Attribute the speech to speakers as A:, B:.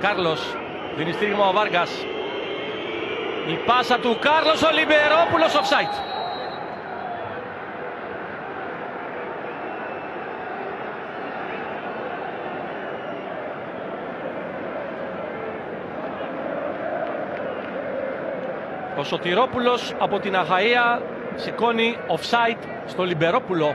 A: Κάρλος δίνει στήριγμα ο Βάργας. Η πάσα του Κάρλος ο Λιμπερόπουλος offside. Ο Σωτηρόπουλος από την Αχαΐα σηκώνει offside στο Λιμπερόπουλο.